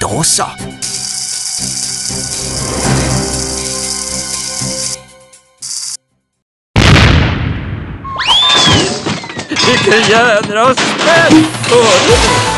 Då så. Vilken jädra spets!